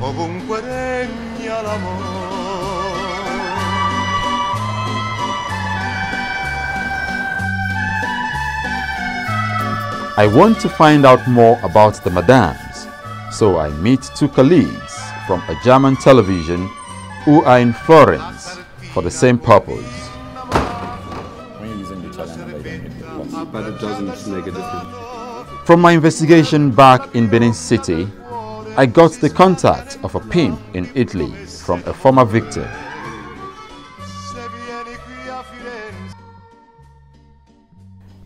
ovunque regna l'amore. I want to find out more about the madams, so I meet two colleagues from a German television who are in Florence for the same purpose. When you're using the Italian number, you don't need the plus. But it doesn't make a difference. From my investigation back in Benin City, I got the contact of a pimp in Italy from a former victim.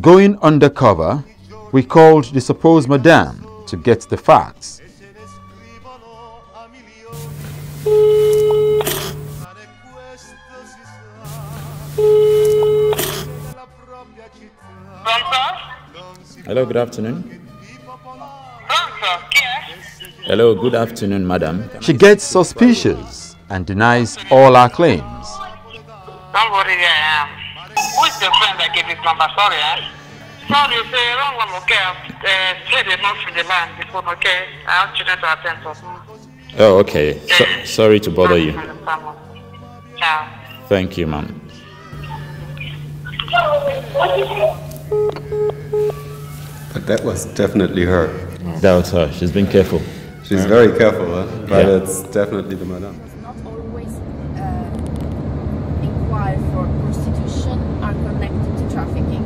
Going undercover, we called the supposed madam to get the facts. Hello, good scrivono Hello, good afternoon, madam. She gets suspicious and denies all our claims. Don't worry, I am. Who is the friend that gave this number? Sorry, eh? Sorry, it's the wrong one, okay? Uh, say the not from the line, the phone, okay? I want children to attend to. Oh, okay. So, sorry to bother you. Thank you, ma'am. But that was definitely her. That was her. She's been careful. She's very careful, huh? but Yeah. it's definitely the madame. not always uh, inquire for prostitution are connected to trafficking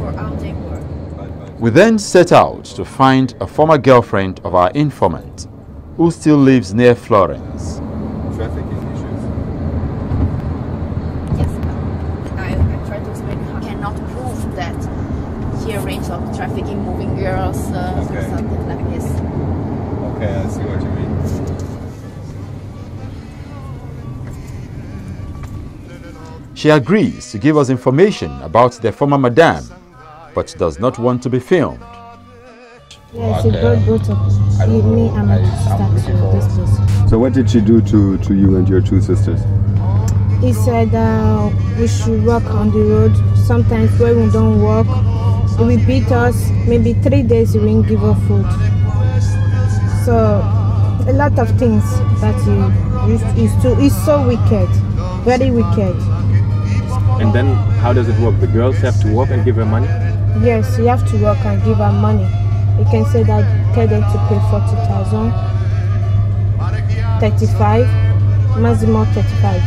for how they work. We then set out to find a former girlfriend of our informant who still lives near Florence. Trafficking issues. Yes, I, I try to explain how cannot prove that he arranged of trafficking moving girls uh, She agrees to give us information about their former madam, but does not want to be filmed. Yes, he brought both of me, me and my sister to this place. So what did she do to, to you and your two sisters? He said uh, we should walk on the road. Sometimes when we don't walk, he will beat us. Maybe three days he won't give us food. So a lot of things that he used is to is so wicked, very wicked. And then how does it work? The girls have to work and give her money? Yes, you have to work and give her money. You can say that tell them to pay forty thousand, thirty-five, maximum thirty-five,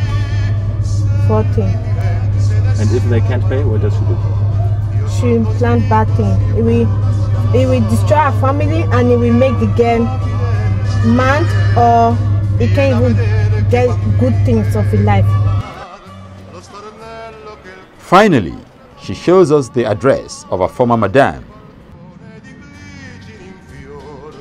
forty. And if they can't pay, what does she do? she plant bad thing. It will, it will destroy our family and it will make the girl mad or it can't even get good things of her life. Finally, she shows us the address of a former madam. cuore di vigili in fior,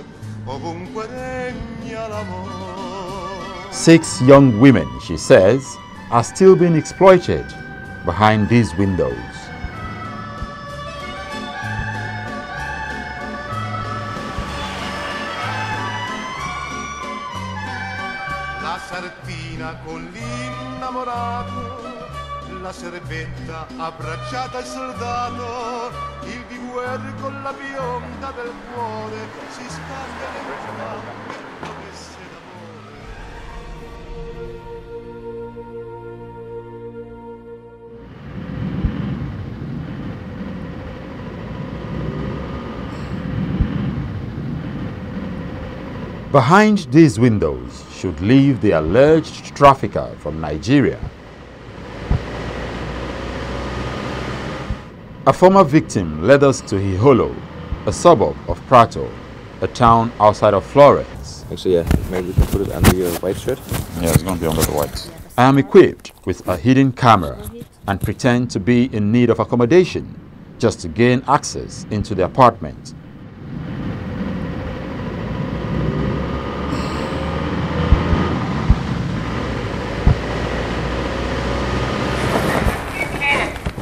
ovunque regna l'amore. Six young women, she says, are still being exploited behind these windows. La sardina con l'innamorato, servetta abbracciata al soldato, il con la bionda del cuore, si le. Behind these windows should live the alleged trafficker from Nigeria. A former victim led us to Iolo, a suburb of Prato, a town outside of Florence. Oh, Actually, yeah. Maybe we can put it under your white shirt. Yeah, it's going to be under the white. I am equipped with a hidden camera and pretend to be in need of accommodation just to gain access into the apartment.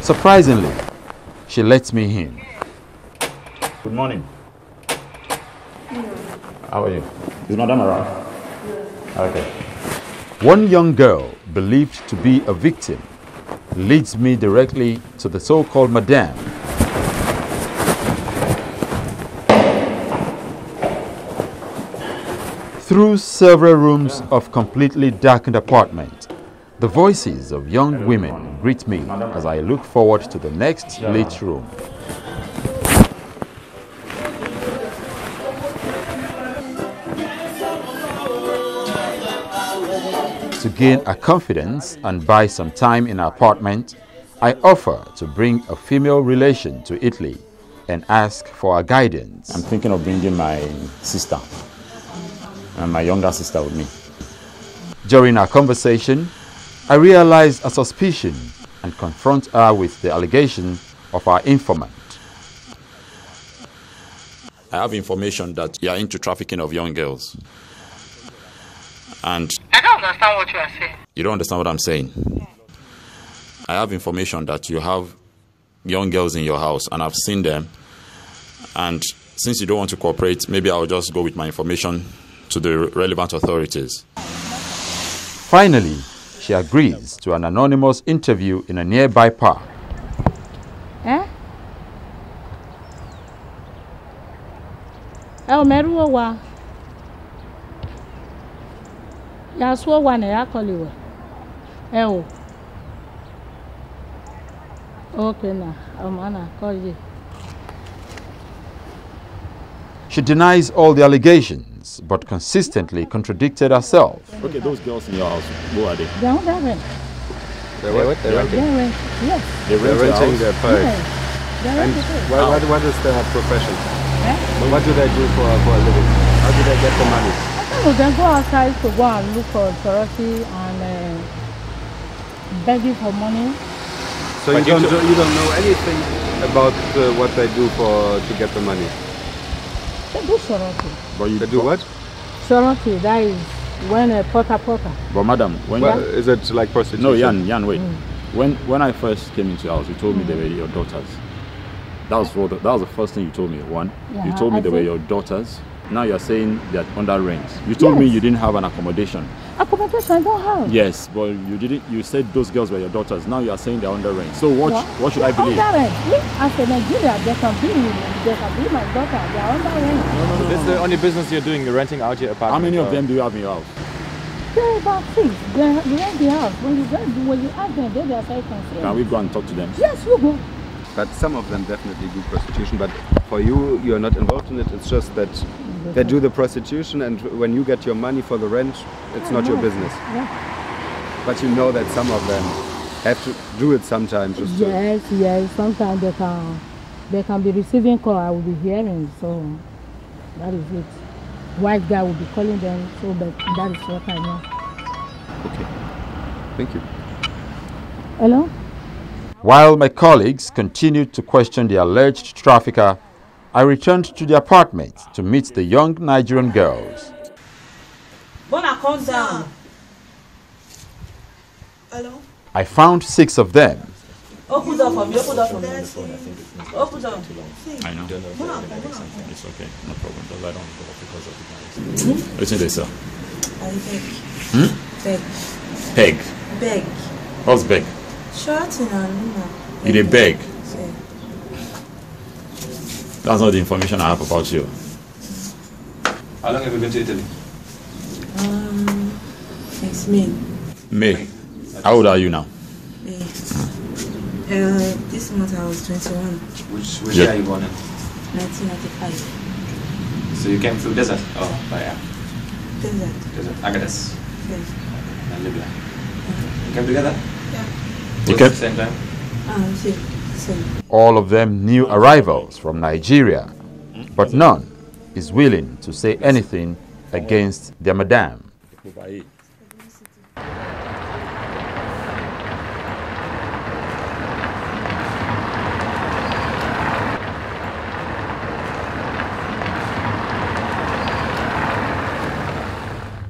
Surprisingly, she lets me in. Good morning. How are you? Is madam around? Okay. One young girl, believed to be a victim, leads me directly to the so called madame. Through several rooms of completely darkened apartment, the voices of young women greet me as I look forward to the next lit room. To gain a confidence and buy some time in our apartment, I offer to bring a female relation to Italy and ask for a guidance. I'm thinking of bringing my sister and my younger sister with me. During our conversation, I realize a suspicion and confront her with the allegation of our informant. I have information that you are into trafficking of young girls. And I don't understand what you are saying. you don't understand what I'm saying. I have information that you have young girls in your house and I've seen them. And since you don't want to cooperate, maybe I'll just go with my information to the relevant authorities. Finally, she agrees to an anonymous interview in a nearby park. Eh? ẹ mẹruo wa yasuo wa na ya kọli wa ẹ o okay na ọmọ na kọli. She denies all the allegations, but consistently contradicted herself. Okay, those girls in your house, who are they? They don't have it. They're what? They're renting. They're rent. Yes. They They're rent renting their place. Yes. They're And renting it. what, what, what is their profession? Eh? What do they do for, for a living? How do they get the money? Some of them go outside to go and look for authority and uh, begging for money. So you don't, you don't know anything about uh, what they do for to get the money. They do sorority. But you They do what? Sorority, that is when a porter porter. But madam, when Well, is it like prostitution? No, Yan, Yan, wait. Mm. When when I first came into your house, you told me they were your daughters. That was what, that was the first thing you told me. One, you told me I they were your daughters. Now you're saying they're under rent. You told me you didn't have an accommodation. Accommodation I don't have. Yes, but you didn't. You said those girls were your daughters. Now you are saying they're under rent. So what? What? What should I They're believe? Under rent. Me, as a Nigerian, they can be, they can be my daughter. They are under rent. This is the only business you're doing. You're renting out your apartment. How many of uh, them do you have in your house? They're about six. They, they rent the house. When you get, when you ask them, they they are very concerned. Can we go and talk to them? Yes, you go. But some of them definitely do prostitution. But for you, you're not involved in it. It's just that they do the prostitution, and when you get your money for the rent, it's not your business. Yeah. But you know that some of them have to do it sometimes. Yes, yes. Sometimes they can, they can be receiving call. I will be hearing. So that is it. White guy will be calling them. So, but that is what I know. okay. Thank you. Hello. While my colleagues continued to question the alleged trafficker, I returned to the apartment to meet the young Nigerian girls. Bona, calm down. Hello? I found six of them. Open door for me. Open door for me. Open door. I know. It's okay. No problem. Just I don't go because of the guys. Listen, they sell. I beg. Hmm? Beg. Peg. Beg. What's beg? Shouting and Luna. You dey beg. Say. That's not the information I have about you. How long have you been to Italy? Um, it's me. May. How old are you now? Me. Uh, this month I was 21. Which, which Yeah. year are you born in? 1995. So you came through desert? Oh, by air. Desert. Desert. Agadez. Yes. And Libya. You came together? Yeah. You Both at the same time? Ah, see. Same. All of them new arrivals from Nigeria, but none is willing to say anything against their madame.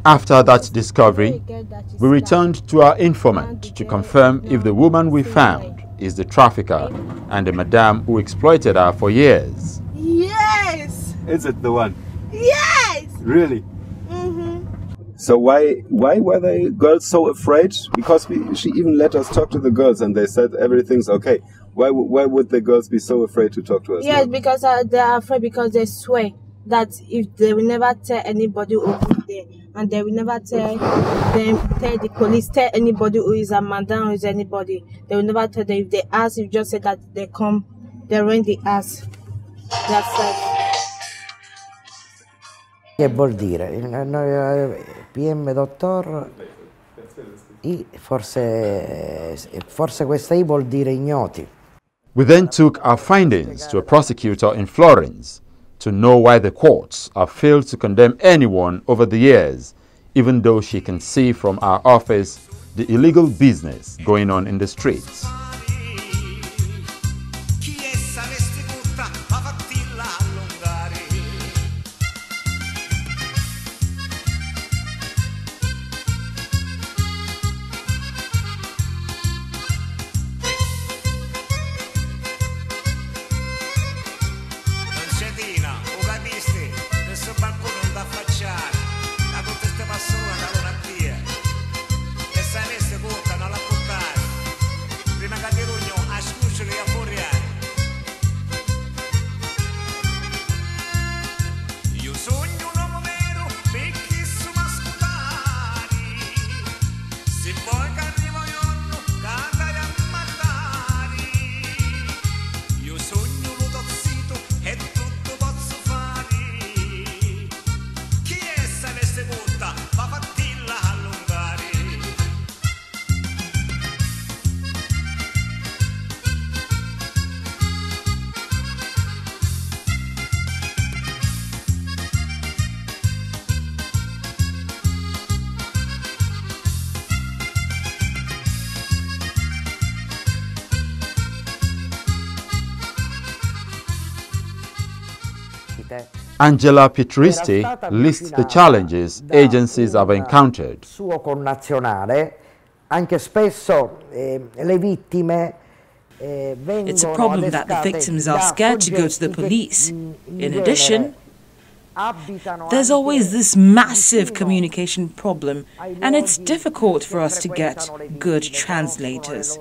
After that discovery, we returned to our informant to confirm if the woman we found is the trafficker and the madame who exploited her for years. Yes! Is it the one? Yes! Really? Mm-hmm. So why why were the girls so afraid? Because we, she even let us talk to the girls, and they said everything's okay. Why why would the girls be so afraid to talk to us? Yes, because uh, they are afraid because they swear that if they will never tell anybody who open the there, and they will never tell them, tell the police, tell anybody who is a madam, who is anybody. They will never tell them. If they ask, you just say that they come, they rent the ask. That's it. Che vuol dire? Il- eh, PM dottor I, forse, forse questa I vuol dire ignoti. We then took our findings to a prosecutor in Florence to know why the courts have failed to condemn anyone over the years, even though she can see from our office the illegal business going on in the streets. Angela Pietroiusti lists the challenges agencies have encountered. Suo connazionale, anche spesso eh, le vittime eh, vengono It's a problem that the victims are scared to go to the police. mm, in In addition, there's always this massive communication problem, and it's difficult for us to get good translators.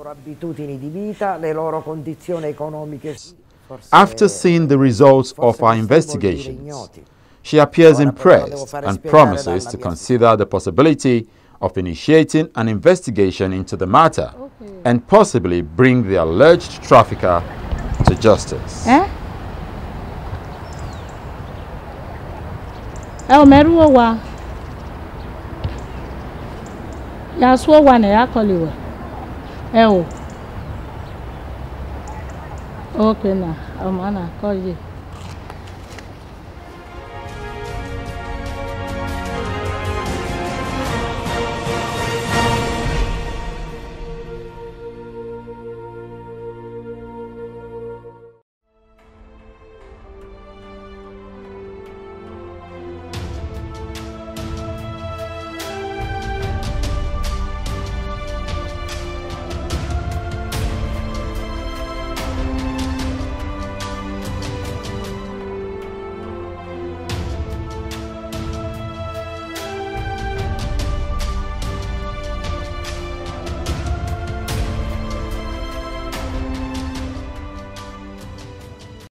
Loro abitudini di vita, le loro condizioni economiche. Forse- After seeing the results of our investigations, she appears Ora però devo impressed and promises to consider the possibility of initiating an investigation into the matter and possibly bring the alleged trafficker to justice. Eh? ẹ ò mẹ́rú wa yàsó wa nà yà wa ẹ o okenna ọ ma na-akọ ji